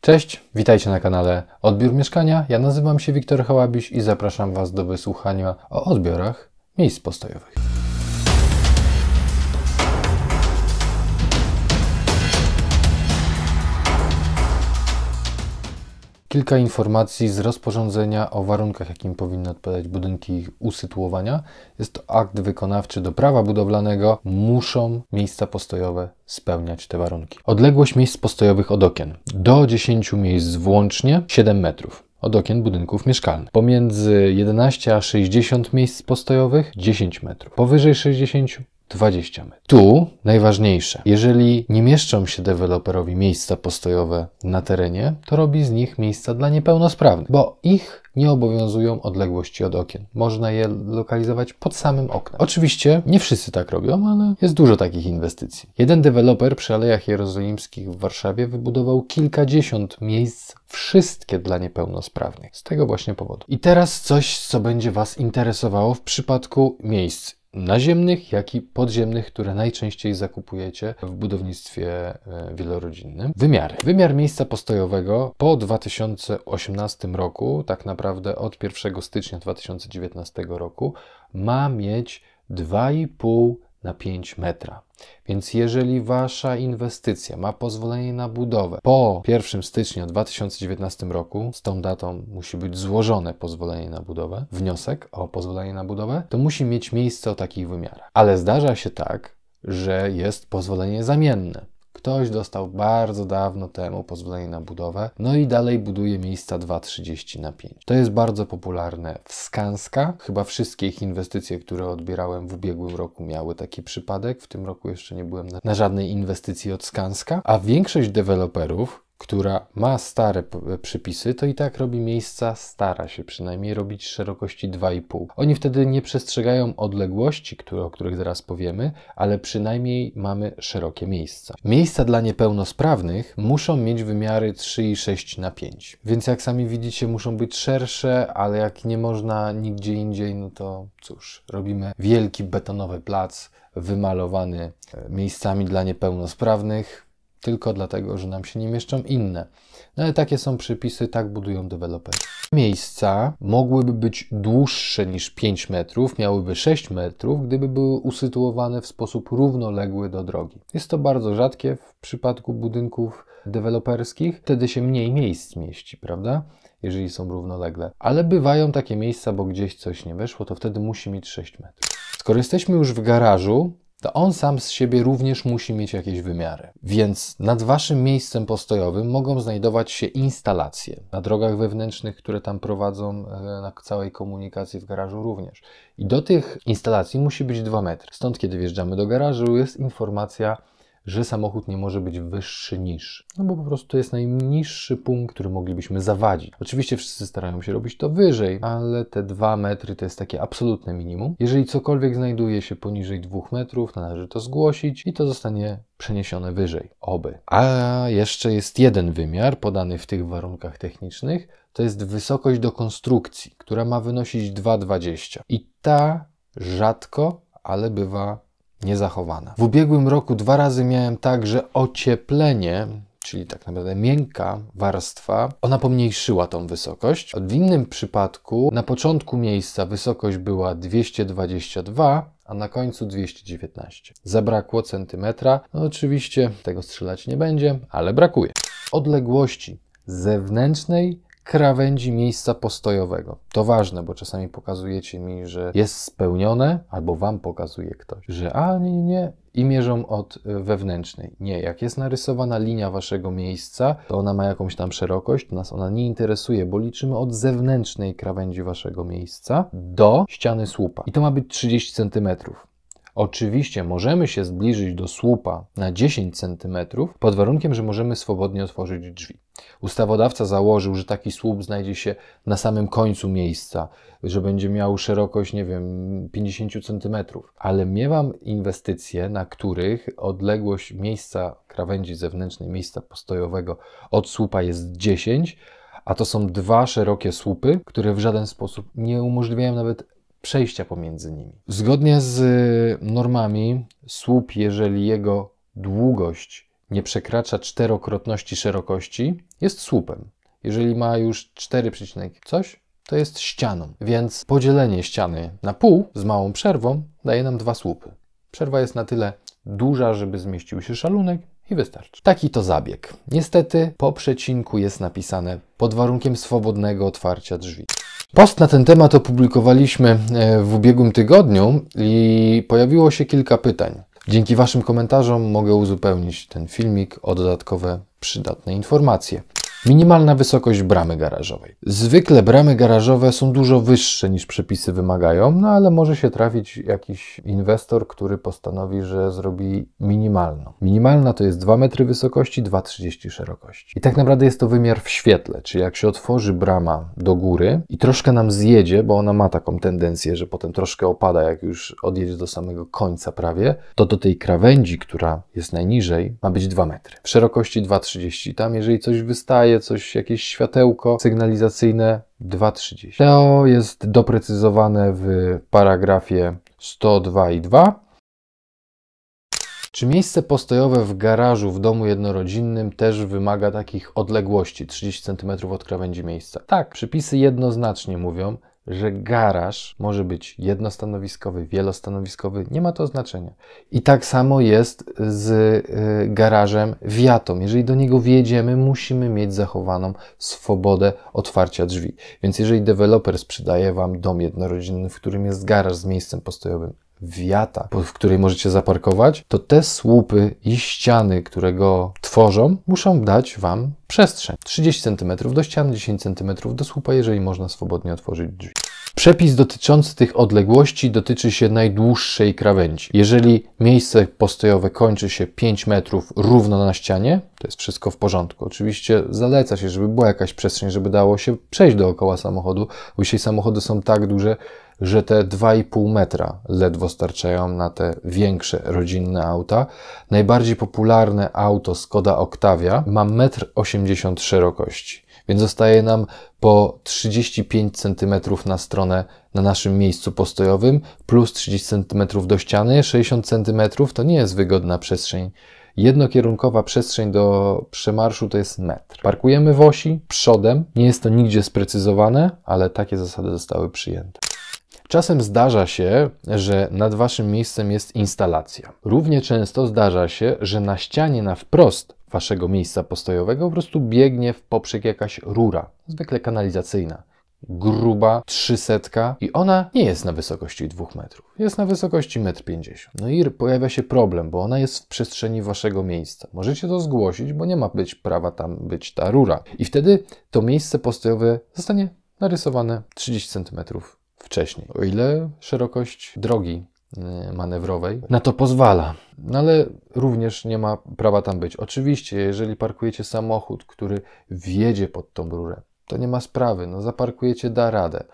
Cześć, witajcie na kanale Odbiór Mieszkania. Ja nazywam się Wiktor Hałabiś i zapraszam Was do wysłuchania o odbiorach miejsc postojowych. Kilka informacji z rozporządzenia o warunkach, jakim powinny odpowiadać budynki ich usytuowania. Jest to akt wykonawczy do prawa budowlanego. Muszą miejsca postojowe spełniać te warunki. Odległość miejsc postojowych od okien do 10 miejsc włącznie 7 metrów od okien budynków mieszkalnych. Pomiędzy 11 a 60 miejsc postojowych 10 metrów. Powyżej 60 20 metrów. Tu najważniejsze, jeżeli nie mieszczą się deweloperowi miejsca postojowe na terenie, to robi z nich miejsca dla niepełnosprawnych, bo ich nie obowiązują odległości od okien. Można je lokalizować pod samym oknem. Oczywiście nie wszyscy tak robią, ale jest dużo takich inwestycji. Jeden deweloper przy Alejach Jerozolimskich w Warszawie wybudował kilkadziesiąt miejsc, wszystkie dla niepełnosprawnych. Z tego właśnie powodu. I teraz coś, co będzie Was interesowało w przypadku miejsc naziemnych, jak i podziemnych, które najczęściej zakupujecie w budownictwie e, wielorodzinnym. Wymiary. Wymiar miejsca postojowego po 2018 roku, tak naprawdę od 1 stycznia 2019 roku, ma mieć 2,5 na 5 metra. Więc jeżeli Wasza inwestycja ma pozwolenie na budowę po 1 stycznia 2019 roku, z tą datą musi być złożone pozwolenie na budowę, wniosek o pozwolenie na budowę, to musi mieć miejsce o takich wymiarach. Ale zdarza się tak, że jest pozwolenie zamienne. Ktoś dostał bardzo dawno temu pozwolenie na budowę, no i dalej buduje miejsca 2,30 na 5. To jest bardzo popularne w Skanska. Chyba wszystkie ich inwestycje, które odbierałem w ubiegłym roku, miały taki przypadek. W tym roku jeszcze nie byłem na, na żadnej inwestycji od Skanska, a większość deweloperów która ma stare przypisy, to i tak robi miejsca, stara się przynajmniej robić szerokości 2,5. Oni wtedy nie przestrzegają odległości, które, o których zaraz powiemy, ale przynajmniej mamy szerokie miejsca. Miejsca dla niepełnosprawnych muszą mieć wymiary 3,6 na 5. Więc jak sami widzicie, muszą być szersze, ale jak nie można nigdzie indziej, no to cóż, robimy wielki betonowy plac wymalowany e, miejscami dla niepełnosprawnych tylko dlatego, że nam się nie mieszczą inne. No ale takie są przepisy, tak budują deweloperzy. Miejsca mogłyby być dłuższe niż 5 metrów, miałyby 6 metrów, gdyby były usytuowane w sposób równoległy do drogi. Jest to bardzo rzadkie w przypadku budynków deweloperskich, wtedy się mniej miejsc mieści, prawda? Jeżeli są równolegle. Ale bywają takie miejsca, bo gdzieś coś nie weszło, to wtedy musi mieć 6 metrów. Skoro jesteśmy już w garażu, to on sam z siebie również musi mieć jakieś wymiary. Więc nad waszym miejscem postojowym mogą znajdować się instalacje na drogach wewnętrznych, które tam prowadzą e, na całej komunikacji w garażu również. I do tych instalacji musi być 2 metry. Stąd, kiedy wjeżdżamy do garażu, jest informacja, że samochód nie może być wyższy niż. No bo po prostu to jest najniższy punkt, który moglibyśmy zawadzić. Oczywiście wszyscy starają się robić to wyżej, ale te 2 metry to jest takie absolutne minimum. Jeżeli cokolwiek znajduje się poniżej 2 metrów, należy to zgłosić i to zostanie przeniesione wyżej. Oby. A jeszcze jest jeden wymiar podany w tych warunkach technicznych. To jest wysokość do konstrukcji, która ma wynosić 2,20. I ta rzadko, ale bywa niezachowana. W ubiegłym roku dwa razy miałem tak, że ocieplenie czyli tak naprawdę miękka warstwa, ona pomniejszyła tą wysokość. W innym przypadku na początku miejsca wysokość była 222, a na końcu 219. Zabrakło centymetra. No oczywiście tego strzelać nie będzie, ale brakuje. Odległości zewnętrznej krawędzi miejsca postojowego. To ważne, bo czasami pokazujecie mi, że jest spełnione, albo wam pokazuje ktoś, że a nie, nie, nie, i mierzą od y, wewnętrznej. Nie, jak jest narysowana linia waszego miejsca, to ona ma jakąś tam szerokość, nas ona nie interesuje, bo liczymy od zewnętrznej krawędzi waszego miejsca do ściany słupa. I to ma być 30 cm. Oczywiście możemy się zbliżyć do słupa na 10 cm pod warunkiem, że możemy swobodnie otworzyć drzwi. Ustawodawca założył, że taki słup znajdzie się na samym końcu miejsca, że będzie miał szerokość, nie wiem, 50 cm, ale miewam inwestycje, na których odległość miejsca krawędzi zewnętrznej, miejsca postojowego od słupa jest 10, a to są dwa szerokie słupy, które w żaden sposób nie umożliwiają nawet przejścia pomiędzy nimi. Zgodnie z normami, słup, jeżeli jego długość nie przekracza czterokrotności szerokości, jest słupem. Jeżeli ma już 4, coś, to jest ścianą. Więc podzielenie ściany na pół z małą przerwą daje nam dwa słupy. Przerwa jest na tyle duża, żeby zmieścił się szalunek i wystarczy. Taki to zabieg. Niestety po przecinku jest napisane pod warunkiem swobodnego otwarcia drzwi. Post na ten temat opublikowaliśmy e, w ubiegłym tygodniu i pojawiło się kilka pytań. Dzięki Waszym komentarzom mogę uzupełnić ten filmik o dodatkowe przydatne informacje. Minimalna wysokość bramy garażowej. Zwykle bramy garażowe są dużo wyższe niż przepisy wymagają, no ale może się trafić jakiś inwestor, który postanowi, że zrobi minimalną. Minimalna to jest 2 metry wysokości, 2,30 szerokości. I tak naprawdę jest to wymiar w świetle, czyli jak się otworzy brama do góry i troszkę nam zjedzie, bo ona ma taką tendencję, że potem troszkę opada, jak już odjedzie do samego końca prawie, to do tej krawędzi, która jest najniżej, ma być 2 metry. W szerokości 2,30. Tam jeżeli coś wystaje, daje coś, jakieś światełko sygnalizacyjne 2.30. To jest doprecyzowane w paragrafie 102 i 2. Czy miejsce postojowe w garażu w domu jednorodzinnym też wymaga takich odległości 30 cm od krawędzi miejsca? Tak, przepisy jednoznacznie mówią, że garaż może być jednostanowiskowy, wielostanowiskowy, nie ma to znaczenia. I tak samo jest z y, garażem wiatą. Jeżeli do niego wjedziemy, musimy mieć zachowaną swobodę otwarcia drzwi. Więc jeżeli deweloper sprzedaje Wam dom jednorodzinny, w którym jest garaż z miejscem postojowym, wiata, w której możecie zaparkować, to te słupy i ściany, które go tworzą, muszą dać Wam przestrzeń. 30 cm do ściany, 10 cm do słupa, jeżeli można swobodnie otworzyć drzwi. Przepis dotyczący tych odległości dotyczy się najdłuższej krawędzi. Jeżeli miejsce postojowe kończy się 5 metrów równo na ścianie, to jest wszystko w porządku. Oczywiście zaleca się, żeby była jakaś przestrzeń, żeby dało się przejść dookoła samochodu, bo dzisiaj samochody są tak duże, że te 2,5 metra ledwo starczają na te większe rodzinne auta. Najbardziej popularne auto Skoda Octavia ma 1,80 m szerokości, więc zostaje nam po 35 cm na stronę na naszym miejscu postojowym, plus 30 cm do ściany. 60 cm to nie jest wygodna przestrzeń Jednokierunkowa przestrzeń do przemarszu to jest metr. Parkujemy w osi, przodem. Nie jest to nigdzie sprecyzowane, ale takie zasady zostały przyjęte. Czasem zdarza się, że nad waszym miejscem jest instalacja. Równie często zdarza się, że na ścianie na wprost waszego miejsca postojowego po prostu biegnie w poprzek jakaś rura, zwykle kanalizacyjna. Gruba, trzysetka i ona nie jest na wysokości 2 metrów, jest na wysokości 1,50 m. No i pojawia się problem, bo ona jest w przestrzeni waszego miejsca. Możecie to zgłosić, bo nie ma być prawa tam być ta rura. I wtedy to miejsce postojowe zostanie narysowane 30 cm wcześniej. O ile szerokość drogi y, manewrowej na to pozwala. No ale również nie ma prawa tam być. Oczywiście, jeżeli parkujecie samochód, który wjedzie pod tą rurę, to nie ma sprawy, no zaparkujecie, da radę.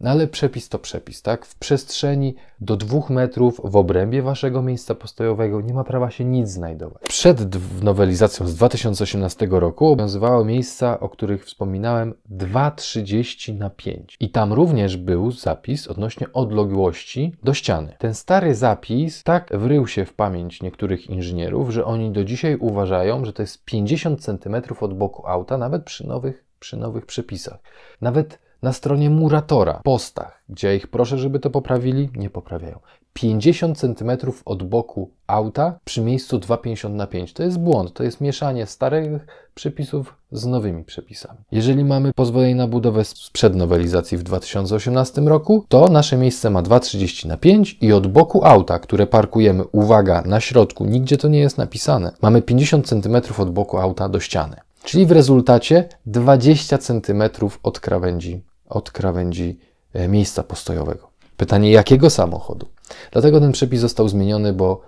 No ale przepis to przepis, tak? W przestrzeni do dwóch metrów w obrębie waszego miejsca postojowego nie ma prawa się nic znajdować. Przed nowelizacją z 2018 roku obowiązywały miejsca, o których wspominałem, 2,30 na 5. I tam również był zapis odnośnie odległości do ściany. Ten stary zapis tak wrył się w pamięć niektórych inżynierów, że oni do dzisiaj uważają, że to jest 50 cm od boku auta, nawet przy nowych, przy nowych przepisach. Nawet na stronie Muratora, postach, gdzie ja ich proszę, żeby to poprawili, nie poprawiają. 50 cm od boku auta przy miejscu 2,50 na 5. To jest błąd, to jest mieszanie starych przepisów z nowymi przepisami. Jeżeli mamy pozwolenie na budowę sprzed nowelizacji w 2018 roku, to nasze miejsce ma 2,30 na 5 i od boku auta, które parkujemy, uwaga, na środku, nigdzie to nie jest napisane, mamy 50 cm od boku auta do ściany. Czyli w rezultacie 20 cm od krawędzi, od krawędzi e, miejsca postojowego. Pytanie, jakiego samochodu? Dlatego ten przepis został zmieniony, bo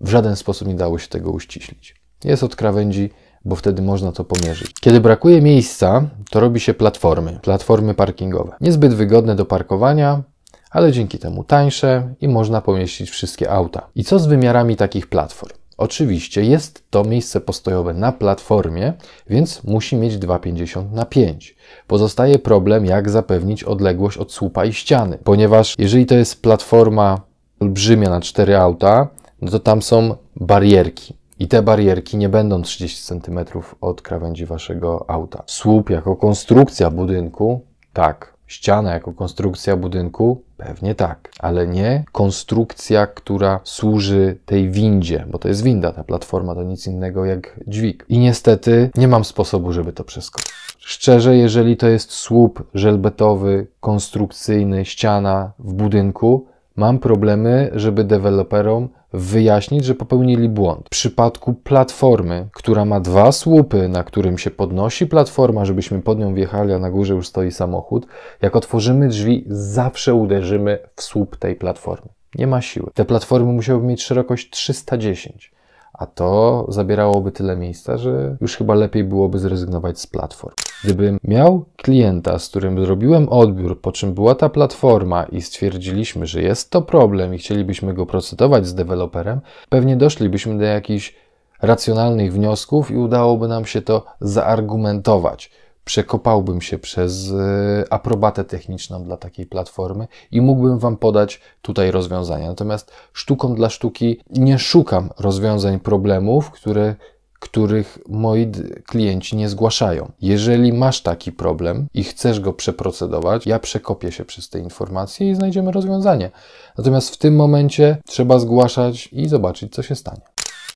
w żaden sposób nie dało się tego uściślić. Jest od krawędzi, bo wtedy można to pomierzyć. Kiedy brakuje miejsca, to robi się platformy, platformy parkingowe. Niezbyt wygodne do parkowania, ale dzięki temu tańsze i można pomieścić wszystkie auta. I co z wymiarami takich platform? Oczywiście jest to miejsce postojowe na platformie, więc musi mieć 2,50 na 5. Pozostaje problem, jak zapewnić odległość od słupa i ściany, ponieważ jeżeli to jest platforma olbrzymia na 4 auta, no to tam są barierki. I te barierki nie będą 30 cm od krawędzi waszego auta. Słup jako konstrukcja budynku, tak. Ściana jako konstrukcja budynku, pewnie tak, ale nie konstrukcja, która służy tej windzie, bo to jest winda, ta platforma to nic innego jak dźwig. I niestety nie mam sposobu, żeby to przeskoczyć. Szczerze, jeżeli to jest słup żelbetowy, konstrukcyjny, ściana w budynku, mam problemy, żeby deweloperom wyjaśnić, że popełnili błąd. W przypadku platformy, która ma dwa słupy, na którym się podnosi platforma, żebyśmy pod nią wjechali, a na górze już stoi samochód, jak otworzymy drzwi, zawsze uderzymy w słup tej platformy. Nie ma siły. Te platformy musiałyby mieć szerokość 310 a to zabierałoby tyle miejsca, że już chyba lepiej byłoby zrezygnować z platform. Gdybym miał klienta, z którym zrobiłem odbiór, po czym była ta platforma i stwierdziliśmy, że jest to problem i chcielibyśmy go procedować z deweloperem, pewnie doszlibyśmy do jakichś racjonalnych wniosków i udałoby nam się to zaargumentować przekopałbym się przez e, aprobatę techniczną dla takiej platformy i mógłbym Wam podać tutaj rozwiązania. Natomiast sztuką dla sztuki nie szukam rozwiązań problemów, które, których moi klienci nie zgłaszają. Jeżeli masz taki problem i chcesz go przeprocedować, ja przekopię się przez te informacje i znajdziemy rozwiązanie. Natomiast w tym momencie trzeba zgłaszać i zobaczyć, co się stanie.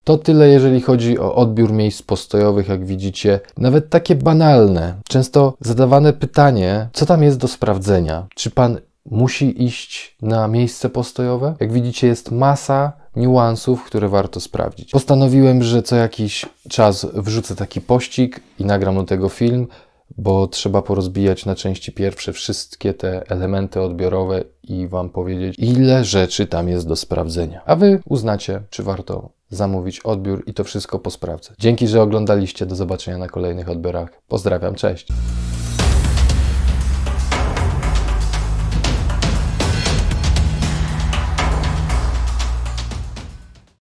To tyle, jeżeli chodzi o odbiór miejsc postojowych, jak widzicie. Nawet takie banalne, często zadawane pytanie, co tam jest do sprawdzenia? Czy pan musi iść na miejsce postojowe? Jak widzicie, jest masa niuansów, które warto sprawdzić. Postanowiłem, że co jakiś czas wrzucę taki pościg i nagram do tego film, bo trzeba porozbijać na części pierwsze wszystkie te elementy odbiorowe i Wam powiedzieć, ile rzeczy tam jest do sprawdzenia. A Wy uznacie, czy warto zamówić odbiór i to wszystko posprawdzać. Dzięki, że oglądaliście. Do zobaczenia na kolejnych odbiorach. Pozdrawiam, cześć.